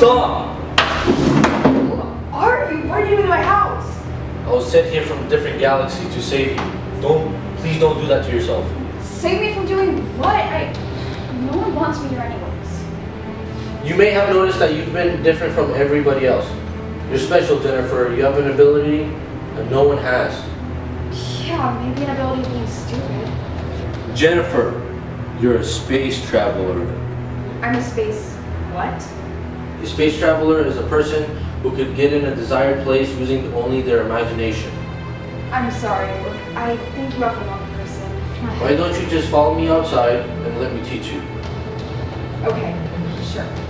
Stop! Who are you? What are you in my house? I was sent here from a different galaxy to save you. Don't, please don't do that to yourself. Save me from doing what? I. No one wants me here anyways. You may have noticed that you've been different from everybody else. You're special, Jennifer. You have an ability that no one has. Yeah, maybe an ability of being stupid. Jennifer, you're a space traveler. I'm a space. What? A space traveler is a person who could get in a desired place using only their imagination. I'm sorry. Look, I think you are the wrong person. Why don't you just follow me outside and let me teach you? Okay, sure.